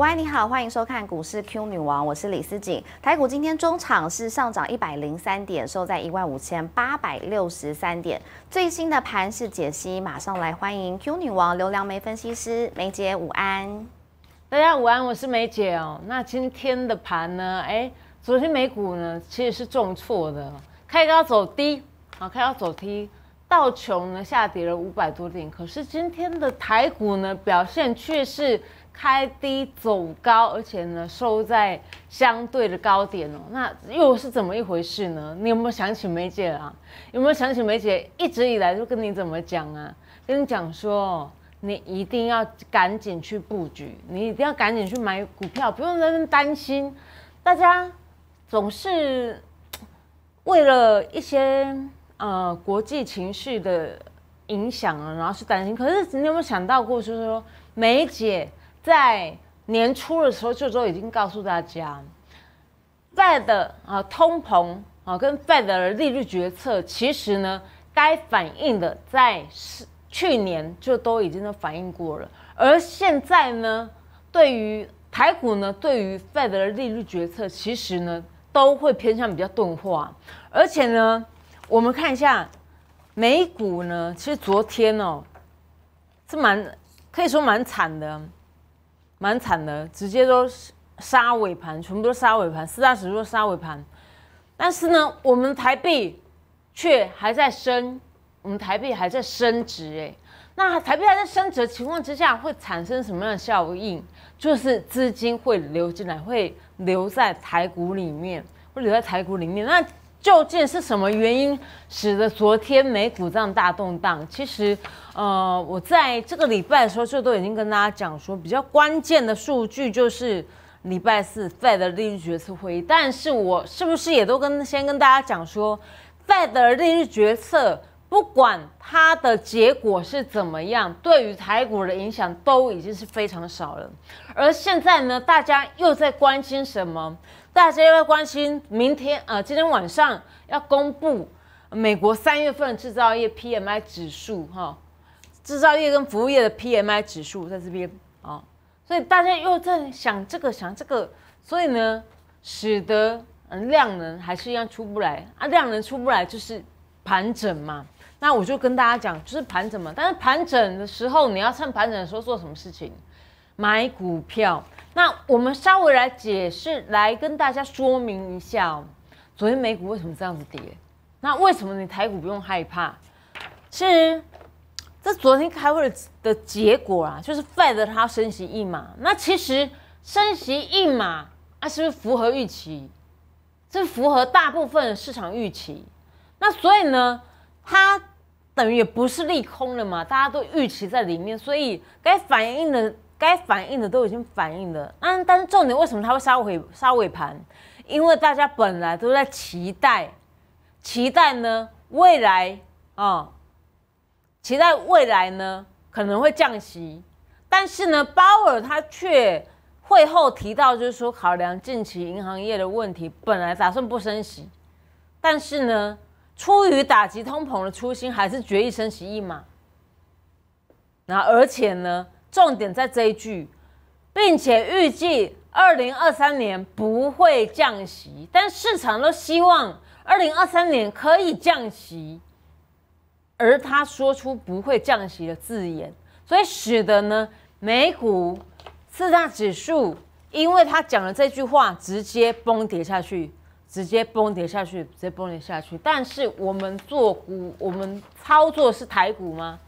午安，你好，欢迎收看股市 Q 女王，我是李思锦。台股今天中场是上涨一百零三点，收在一万五千八百六十三点。最新的盘势解析，马上来欢迎 Q 女王刘良梅分析师梅姐午安。大家午安，我是梅姐哦。那今天的盘呢？哎，昨天美股呢其实是重挫的，开高走低，啊，开高走低，道琼呢下跌了五百多点，可是今天的台股呢表现却是。开低走高，而且呢收在相对的高点哦，那又是怎么一回事呢？你有没有想起梅姐啊？有没有想起梅姐一直以来就跟你怎么讲啊？跟你讲说，你一定要赶紧去布局，你一定要赶紧去买股票，不用在那担心。大家总是为了一些呃国际情绪的影响啊，然后去担心。可是你有没有想到过，就是说梅姐？在年初的时候，就都已经告诉大家，Fed 啊通膨啊跟 Fed 的利率决策，其实呢该反映的在是去年就都已经都反映过了，而现在呢，对于台股呢，对于 Fed 的利率决策，其实呢都会偏向比较钝化，而且呢，我们看一下美股呢，其实昨天哦是蛮可以说蛮惨的。蛮惨的，直接都杀尾盘，全部都杀尾盘，四大指数杀尾盘。但是呢，我们台币却还在升，我们台币还在升值。哎，那台币还在升值的情况之下，会产生什么样的效应？就是资金会流进来，会留在台股里面，会留在台股里面。那究竟是什么原因使得昨天美股这样大动荡？其实，呃，我在这个礼拜的时候就都已经跟大家讲说，比较关键的数据就是礼拜四 Fed 的利率决策会议。但是我是不是也都跟先跟大家讲说，Fed 的利率决策不管它的结果是怎么样，对于台股的影响都已经是非常少了。而现在呢，大家又在关心什么？大家又在关心明天啊，今天晚上要公布美国三月份制造业 PMI 指数哈，制造业跟服务业的 PMI 指数在这边啊，所以大家又在想这个想这个，所以呢，使得量能还是一样出不来啊，量能出不来就是盘整嘛。那我就跟大家讲，就是盘整嘛。但是盘整的时候，你要趁盘整的时候做什么事情？买股票。那我们稍微来解释，来跟大家说明一下，昨天美股为什么这样子跌？那为什么你台股不用害怕？是这昨天开会的的结果啊，就是 Fed 它升息一码。那其实升息一码啊，是不是符合预期？是符合大部分市场预期。那所以呢，它等于也不是利空了嘛，大家都预期在里面，所以该反映的。该反映的都已经反映了，嗯，但是重点为什么它会杀尾杀尾盘？因为大家本来都在期待，期待呢未来啊，期待未来呢可能会降息，但是呢鲍尔他却会后提到，就是说考量近期银行业的问题，本来打算不升息，但是呢出于打击通膨的初心，还是决议升息一码。那而且呢？重点在这一句，并且预计二零二三年不会降息，但市场都希望二零二三年可以降息，而他说出不会降息的字眼，所以使得呢美股四大指数，因为他讲了这句话，直接崩跌下去，直接崩跌下去，直接崩跌下去。但是我们做股，我们操作是台股吗？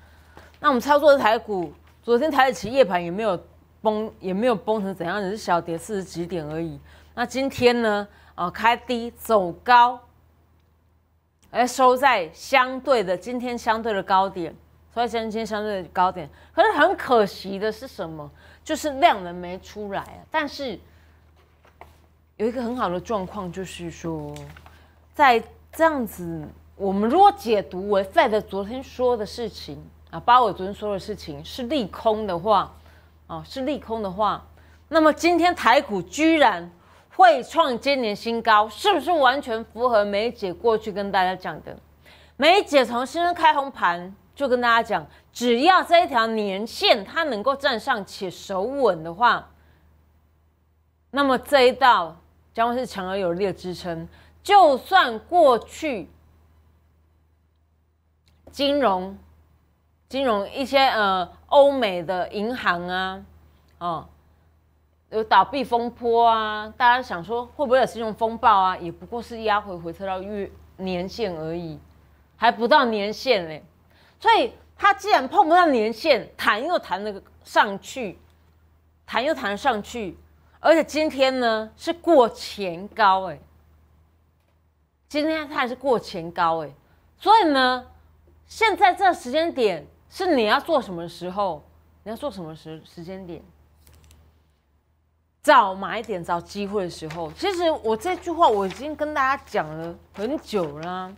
那我们操作的台股。昨天台企夜盘也没有崩，也没有崩成怎样，只是小跌四十几点而已。那今天呢？啊，开低走高，而收在相对的今天相对的高点，所以今天相对的高点。可是很可惜的是什么？就是量能没出来啊。但是有一个很好的状况，就是说，在这样子，我们如果解读为 Fed 昨天说的事情。啊，巴尔昨天说的事情是利空的话，啊，是利空的话，那么今天台股居然会创今年新高，是不是完全符合梅姐过去跟大家讲的？梅姐从新生开红盘就跟大家讲，只要这一条年线它能够站上且守稳的话，那么这一道将会是强而有力的支撑。就算过去金融、金融一些呃欧美的银行啊，哦，有倒闭风波啊，大家想说会不会有金融风暴啊？也不过是压回回撤到月年限而已，还不到年限嘞。所以它既然碰不到年限，弹又弹了上去，弹又弹上去，而且今天呢是过前高哎。今天它还是过前高哎，所以呢，现在这时间点是你要做什么时候？你要做什么时时间点？找买点、找机会的时候。其实我这句话我已经跟大家讲了很久了。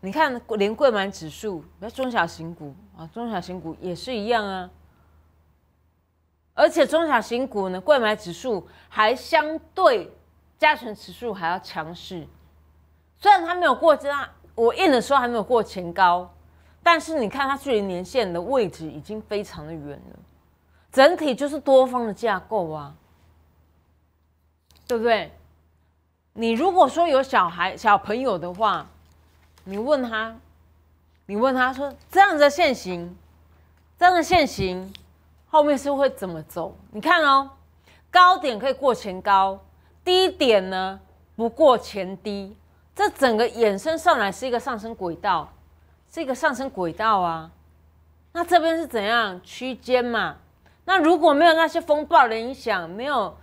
你看，连贵买指数，那中小型股啊，中小型股也是一样啊。而且中小型股呢，贵买指数还相对加权指数还要强势。虽然它没有过这，我印的时候还没有过前高，但是你看它距离年线的位置已经非常的远了，整体就是多方的架构啊，对不对？你如果说有小孩、小朋友的话，你问他，你问他说这样的线型，这样的线型后面是会怎么走？你看哦，高点可以过前高，低点呢不过前低。这整个衍生上来是一个上升轨道，是一个上升轨道啊。那这边是怎样区间嘛？那如果没有那些风暴的影响，没有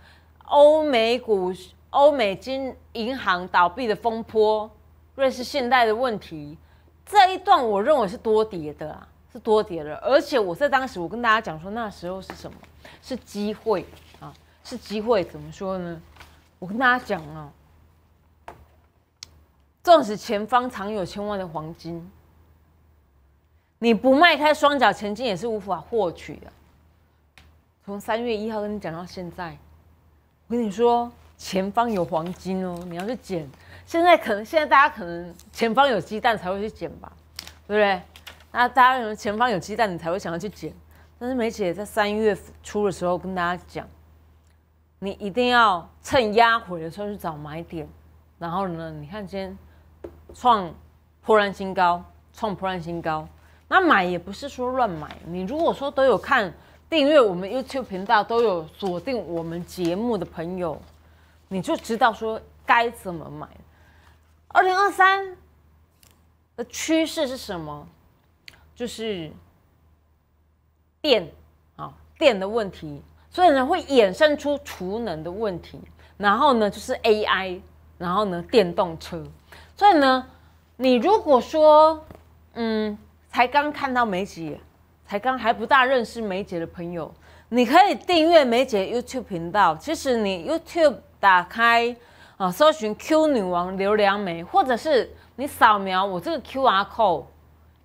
欧美股、欧美金银行倒闭的风波，瑞士信贷的问题，这一段我认为是多跌的啊，是多跌了。而且我在当时我跟大家讲说，那时候是什么？是机会啊，是机会。怎么说呢？我跟大家讲啊。纵使前方藏有千万的黄金，你不迈开双脚前进也是无法获取的。从三月一号跟你讲到现在，我跟你说前方有黄金哦，你要去捡。现在可能现在大家可能前方有鸡蛋才会去捡吧，对不对？那大家可能前方有鸡蛋，你才会想要去捡。但是梅姐在三月初的时候跟大家讲，你一定要趁压回的时候去找买点。然后呢，你看今天。创破烂新高，创破烂新高。那买也不是说乱买。你如果说都有看订阅我们 YouTube 频道，都有锁定我们节目的朋友，你就知道说该怎么买。二零二三的趋势是什么？就是电啊，电的问题，所以呢会衍生出储能的问题，然后呢就是 AI，然后呢电动车。所以呢，你如果说，嗯，才刚看到梅姐，才刚还不大认识梅姐的朋友，你可以订阅梅姐 YouTube 频道。其实你 YouTube 打开啊，搜寻 Q 女王刘良梅，或者是你扫描我这个 QR code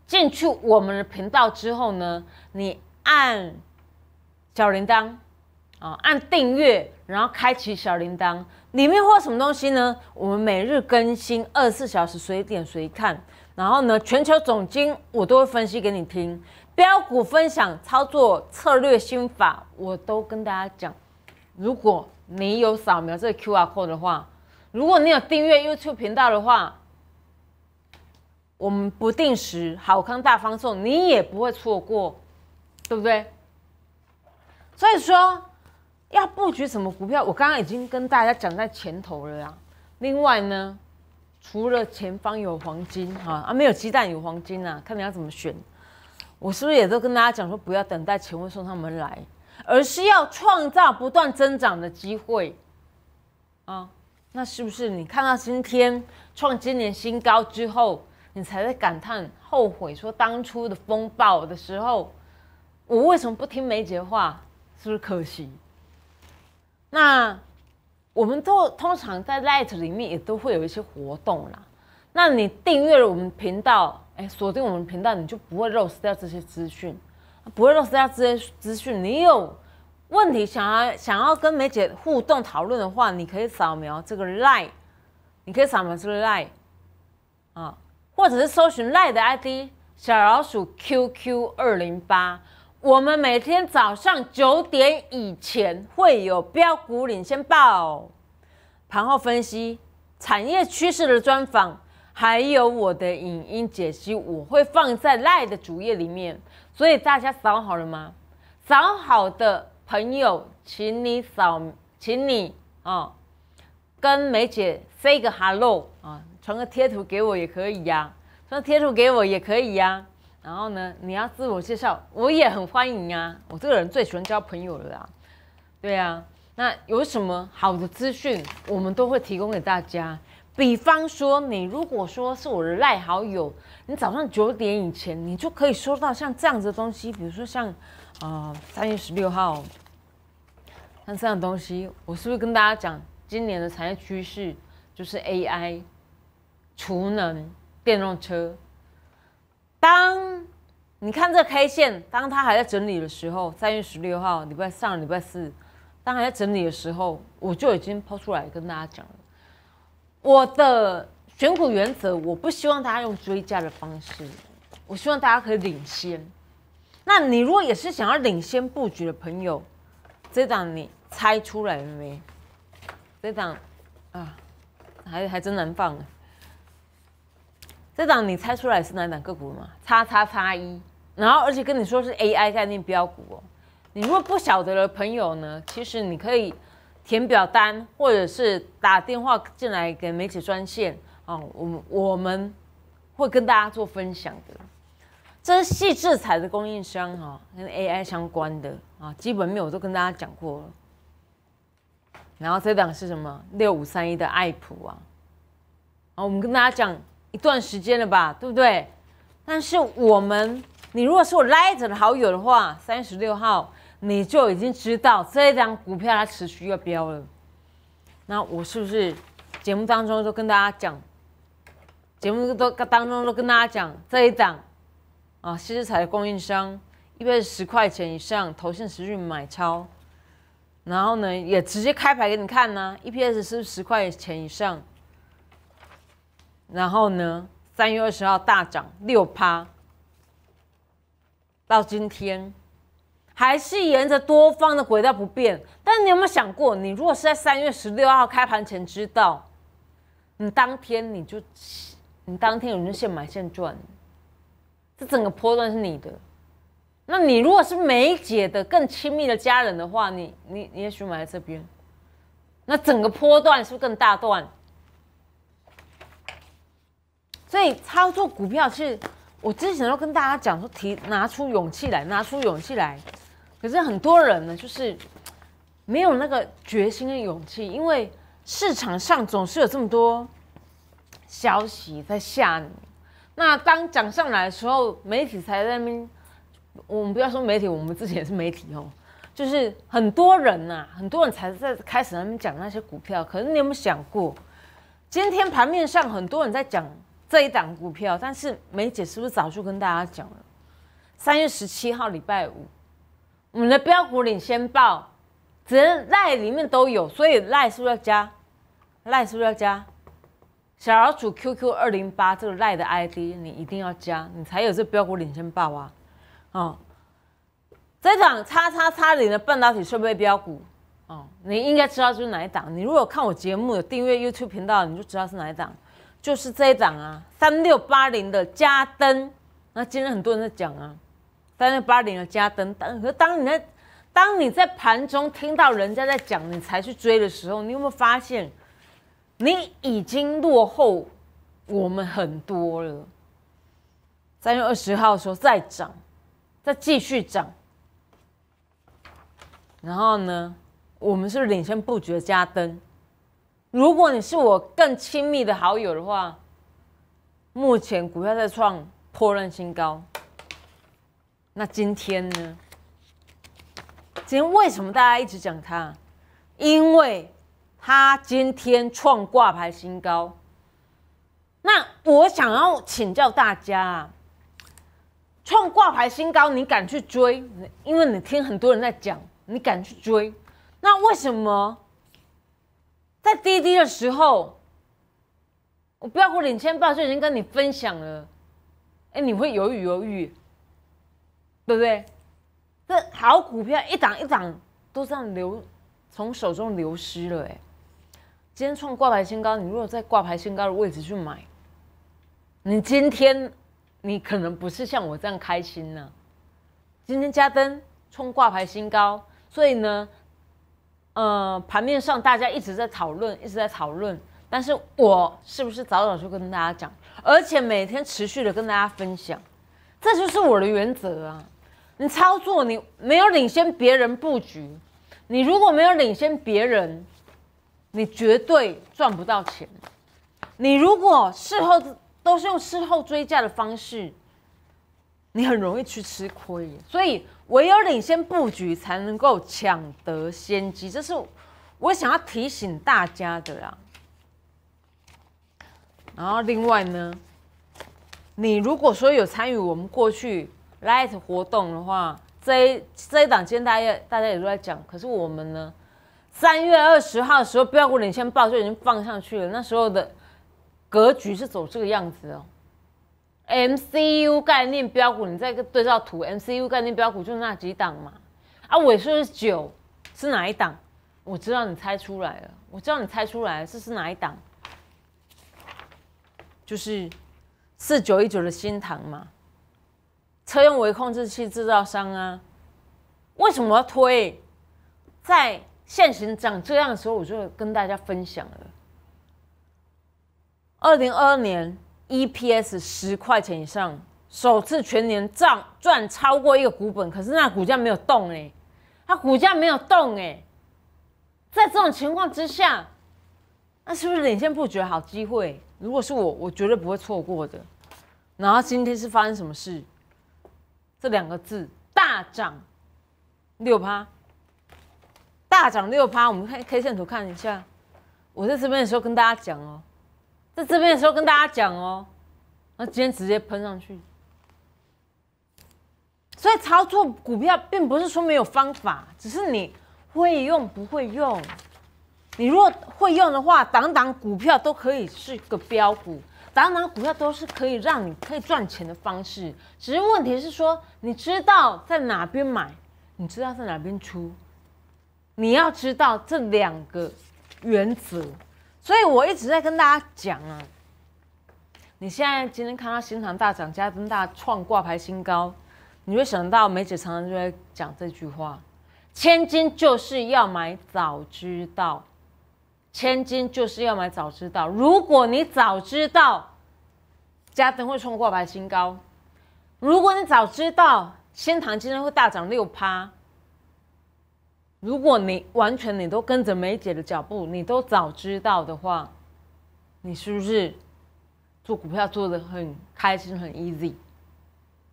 进去我们的频道之后呢，你按小铃铛啊，按订阅，然后开启小铃铛。里面会什么东西呢？我们每日更新，二十四小时随点随看。然后呢，全球总经我都会分析给你听，标股分享、操作策略心法我都跟大家讲。如果你有扫描这个 Q R code 的话，如果你有订阅 YouTube 频道的话，我们不定时好康大方送，你也不会错过，对不对？所以说。要布局什么股票？我刚刚已经跟大家讲在前头了呀。另外呢，除了前方有黄金哈啊，没有鸡蛋有黄金呐，看你要怎么选。我是不是也都跟大家讲说，不要等待钱会送他们来，而是要创造不断增长的机会啊？那是不是你看到今天创今年新高之后，你才在感叹后悔说当初的风暴的时候，我为什么不听梅姐话？是不是可惜？那我们都通常在 Light 里面也都会有一些活动啦。那你订阅了我们频道，哎，锁定我们频道，你就不会漏失掉这些资讯，不会漏失掉这些资讯。你有问题想要想要跟梅姐互动讨论的话，你可以扫描这个 Light，你可以扫描这个 Light 啊，或者是搜寻赖的 ID 小老鼠 QQ 二零八。我们每天早上九点以前会有标股领先报，盘后分析、产业趋势的专访，还有我的影音解析，我会放在赖的主页里面。所以大家扫好了吗？扫好的朋友，请你扫，请你啊，跟梅姐 say 个 hello 啊，传个贴图给我也可以呀，传贴图给我也可以呀。然后呢，你要自我介绍，我也很欢迎啊。我这个人最喜欢交朋友了啦。对啊，那有什么好的资讯，我们都会提供给大家。比方说，你如果说是我的赖好友，你早上九点以前，你就可以收到像这样子的东西。比如说像，呃，三月十六号，像这样东西，我是不是跟大家讲，今年的产业趋势就是 AI、储能、电动车。当你看这 K 线，当它还在整理的时候，三月十六号礼拜上礼拜四，当还在整理的时候，我就已经抛出来跟大家讲了。我的选股原则，我不希望大家用追加的方式，我希望大家可以领先。那你如果也是想要领先布局的朋友，这档你猜出来了没？这档啊，还还真难放。这档你猜出来是哪档个股吗？叉叉叉一，然后而且跟你说是 AI 概念标股哦。你如果不晓得的朋友呢，其实你可以填表单，或者是打电话进来给媒体专线啊，我们我们会跟大家做分享的。这是细制材的供应商哈，跟 AI 相关的啊，基本面我都跟大家讲过了。然后这档是什么？六五三一的爱普啊，啊，我们跟大家讲。一段时间了吧，对不对？但是我们，你如果是我赖着的好友的话，三十六号你就已经知道这一张股票它持续要飙了。那我是不是节目当中都跟大家讲，节目都当中都跟大家讲这一档啊，西之彩的供应商，一般是十块钱以上，投信持续买超，然后呢也直接开牌给你看呢，EPS 是十块钱以上。然后呢？三月二十号大涨六趴，到今天还是沿着多方的轨道不变。但你有没有想过，你如果是在三月十六号开盘前知道，你当天你就你当天有就现买现赚，这整个波段是你的。那你如果是梅姐的更亲密的家人的话，你你你也许买在这边，那整个波段是不是更大段？所以操作股票是，我之前都跟大家讲说，提拿出勇气来，拿出勇气来。可是很多人呢，就是没有那个决心跟勇气，因为市场上总是有这么多消息在吓你。那当涨上来的时候，媒体才在那边，我们不要说媒体，我们自己也是媒体哦，就是很多人呐，很多人才在开始那边讲那些股票。可是你有没有想过，今天盘面上很多人在讲？这一档股票，但是梅姐是不是早就跟大家讲了？三月十七号礼拜五，我们的标股领先报，只能赖里面都有，所以赖是不是要加？赖是不是要加？小老鼠 QQ 二零八这个赖的 ID，你一定要加，你才有这标股领先报啊！哦，这档叉叉叉零的半导体设备标股，哦，你应该知道是哪一档。你如果看我节目有订阅 YouTube 频道，你就知道是哪一档。就是这一档啊，三六八零的加登，那今天很多人在讲啊，三六八零的加登，当可当你在当你在盘中听到人家在讲，你才去追的时候，你有没有发现，你已经落后我们很多了？三月二十号的时候再涨，再继续涨，然后呢，我们是领先布局的加登。如果你是我更亲密的好友的话，目前股票在创破烂新高。那今天呢？今天为什么大家一直讲它？因为它今天创挂牌新高。那我想要请教大家啊，创挂牌新高，你敢去追？因为你听很多人在讲，你敢去追？那为什么？在滴滴的时候，我不要我领先报就已经跟你分享了，哎，你会犹豫犹豫，对不对？这好股票一档一档都这样流，从手中流失了。哎，今天创挂牌新高，你如果在挂牌新高的位置去买，你今天你可能不是像我这样开心呢。今天加登冲挂牌新高，所以呢，呃，盘面上大家一直在讨论，一直在讨论。但是我是不是早早就跟大家讲，而且每天持续的跟大家分享，这就是我的原则啊！你操作你没有领先别人布局，你如果没有领先别人，你绝对赚不到钱。你如果事后都是用事后追价的方式，你很容易去吃亏。所以唯有领先布局才能够抢得先机，这是我想要提醒大家的啦。然后另外呢，你如果说有参与我们过去 Light 活动的话，这一这一档今天大家大家也都在讲，可是我们呢，三月二十号的时候标股领先报就已经放上去了，那时候的格局是走这个样子哦。MCU 概念标股，你再对照图，MCU 概念标股就那几档嘛。啊，尾数是九，是哪一档？我知道你猜出来了，我知道你猜出来了，这是哪一档？就是四九一九的新唐嘛，车用微控制器制造商啊，为什么要推？在现行长这样的时候，我就跟大家分享了。二零二二年 EPS 十块钱以上，首次全年赚赚超过一个股本，可是那股价没有动哎，它股价没有动哎，在这种情况之下，那是不是领先布局好机会？如果是我，我绝对不会错过的。然后今天是发生什么事？这两个字大涨六趴，大涨六趴。我们看 K 线图看一下。我在这边的时候跟大家讲哦，在这边的时候跟大家讲哦，那今天直接喷上去。所以操作股票并不是说没有方法，只是你会用不会用。你如果会用的话，挡挡股票都可以是个标股，挡挡股票都是可以让你可以赚钱的方式。只是问题是说，你知道在哪边买，你知道在哪边出，你要知道这两个原则。所以我一直在跟大家讲啊，你现在今天看到新塘大涨，加登大创挂牌新高，你会想到梅姐常常就在讲这句话：千金就是要买早知道。千金就是要买，早知道。如果你早知道嘉登会创挂牌新高，如果你早知道仙堂今天会大涨六趴，如果你完全你都跟着梅姐的脚步，你都早知道的话，你是不是做股票做的很开心很 easy？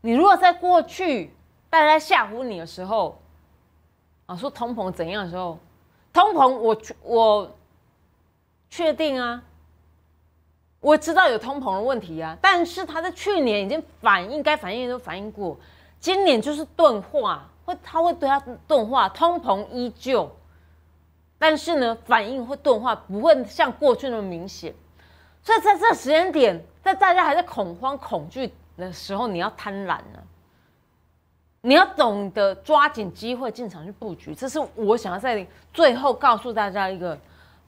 你如果在过去大家吓唬你的时候，啊说通膨怎样的时候，通膨我我。确定啊，我知道有通膨的问题啊，但是他在去年已经反应该反应都反应过，今年就是钝化，会他会对它钝化，通膨依旧，但是呢反应会钝化，不会像过去那么明显，所以在这时间点，在大家还在恐慌恐惧的时候，你要贪婪呢，你要懂得抓紧机会进场去布局，这是我想要在最后告诉大家一个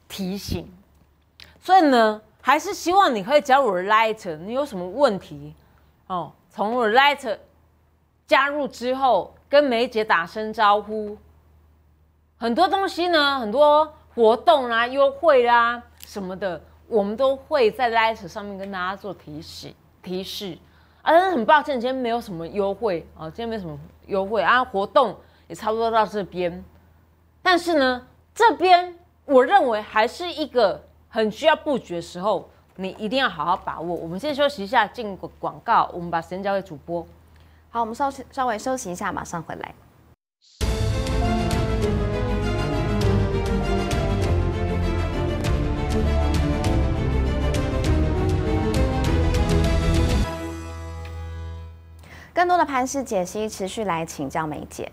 提醒。所以呢，还是希望你可以加入我的 Light。你有什么问题哦？从我的 Light 加入之后，跟梅姐打声招呼。很多东西呢，很多活动啦、优惠啦什么的，我们都会在 Light 上面跟大家做提示提示。啊，但是很抱歉，今天没有什么优惠啊，今天没什么优惠啊，活动也差不多到这边。但是呢，这边我认为还是一个。很需要布局的时候，你一定要好好把握。我们先休息一下，进个广告。我们把时间交给主播。好，我们稍稍微休息一下，马上回来。更多的盘势解析，持续来请教梅姐。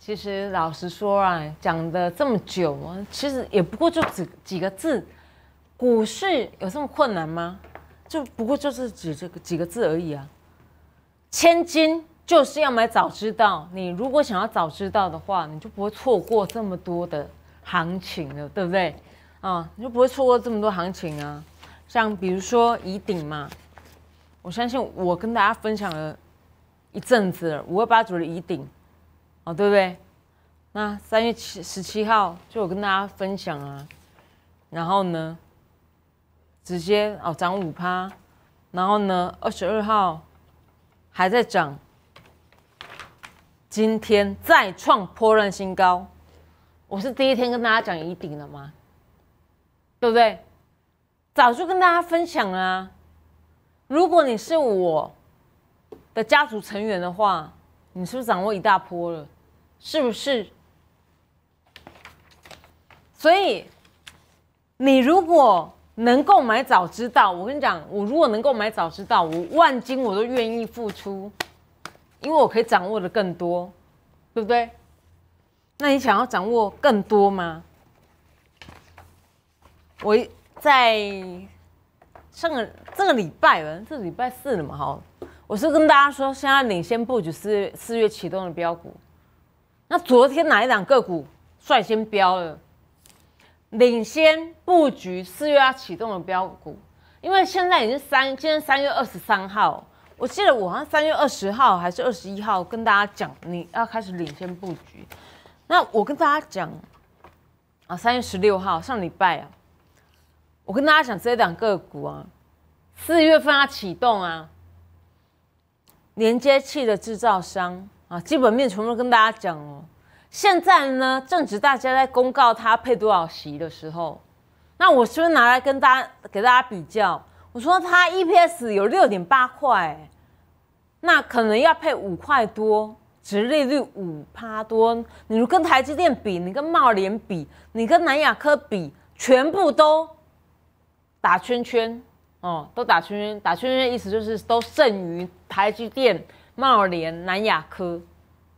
其实老实说啊，讲的这么久，其实也不过就几几个字，股市有这么困难吗？就不过就是几这个几个字而已啊。千金就是要买早知道。你如果想要早知道的话，你就不会错过这么多的行情了，对不对？啊，你就不会错过这么多行情啊。像比如说乙鼎嘛，我相信我跟大家分享了一阵子了，五二八组的乙鼎，哦，对不对？那三月七十七号就有跟大家分享啊，然后呢，直接哦涨五趴，然后呢二十二号还在涨。今天再创破烂新高，我是第一天跟大家讲一顶了吗？对不对？早就跟大家分享了。如果你是我的家族成员的话，你是不是掌握一大波了？是不是？所以，你如果能够买早知道，我跟你讲，我如果能够买早知道，我万金我都愿意付出。因为我可以掌握的更多，对不对？那你想要掌握更多吗？我在上个这个礼拜，这礼拜四了嘛，哈，我是跟大家说，现在领先布局四四月启动的标股。那昨天哪一两个股率先标了？领先布局四月要启动的标股，因为现在已经三，今天三月二十三号。我记得我好像三月二十号还是二十一号跟大家讲，你要开始领先布局。那我跟大家讲啊，三月十六号上礼拜啊，我跟大家讲这两个股啊，四月份要启动啊，连接器的制造商啊，基本面全部都跟大家讲哦。现在呢，正值大家在公告它配多少席的时候，那我是不是拿来跟大家给大家比较？我说它 EPS 有六点八块。那可能要配五块多，值利率五趴多。你跟台积电比，你跟茂联比，你跟南亚科比，全部都打圈圈哦，都打圈圈。打圈圈的意思就是都胜于台积电、茂联、南亚科，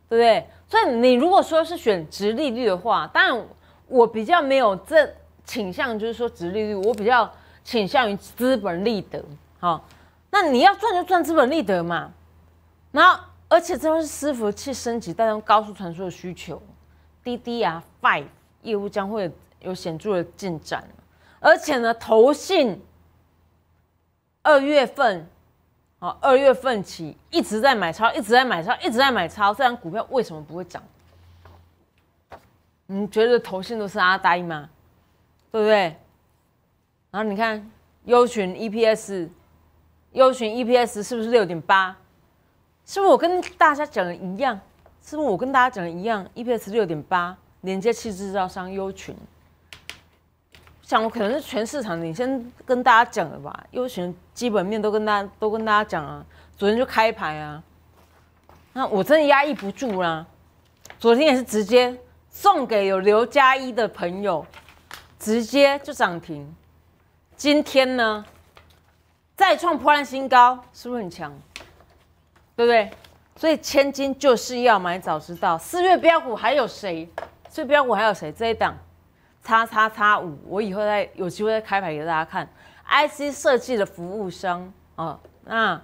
对不对？所以你如果说是选值利率的话，当然我比较没有这倾向，就是说值利率，我比较倾向于资本利得。好，那你要赚就赚资本利得嘛。那而且这都是伺服器升级带动高速传输的需求滴滴啊 Five 业务将会有显著的进展。而且呢，投信二月份，啊，二月份起一直在买超，一直在买超，一直在买超，这张股票为什么不会涨？你觉得投信都是阿呆吗？对不对？然后你看优群 EPS，优群 EPS 是不是六点八？是不是我跟大家讲的一样？是不是我跟大家讲的一样？EPS 六点八，连接器制造商优群，想我可能是全市场领先跟大家讲的吧。优群基本面都跟大家都跟大家讲啊，昨天就开牌啊，那我真的压抑不住啦。昨天也是直接送给有刘嘉一的朋友，直接就涨停。今天呢，再创破烂新高，是不是很强？对不对？所以千金就是要买早知道。四月标股还有谁？四月标股还有谁？这一档，叉叉叉五，我以后再有机会再开牌给大家看。IC 设计的服务商啊，那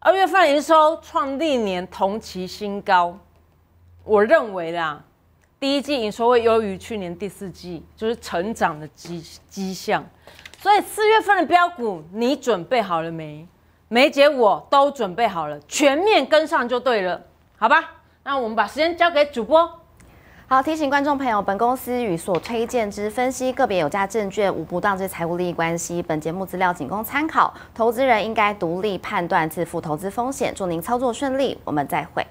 二月份营收创历年同期新高。我认为啦，第一季营收会优于去年第四季，就是成长的迹迹象。所以四月份的标股，你准备好了没？梅姐，我都准备好了，全面跟上就对了，好吧？那我们把时间交给主播。好，提醒观众朋友，本公司与所推荐之分析个别有价证券无不当之财务利益关系。本节目资料仅供参考，投资人应该独立判断，自负投资风险。祝您操作顺利，我们再会。